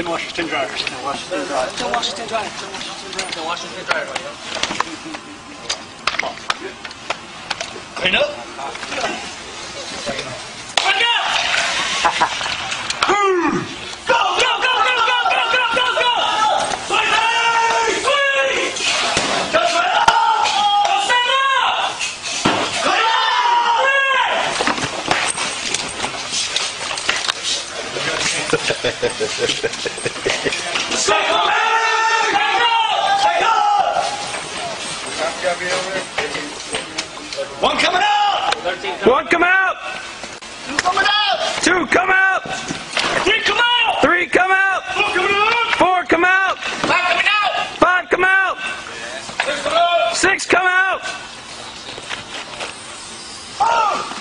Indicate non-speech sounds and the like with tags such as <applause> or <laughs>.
Ten Washington dryers. Ten Washington dryers. Ten Washington dryers. Ten Washington dryers. Ten Washington dryers. Come on. Clean up. Clean up. <laughs> One coming out. One come out. Two coming out. Two come out. Three come out! Three come out. Four coming out! Four come out. Five coming out! Five come out. Six coming out! Six come out. Oh!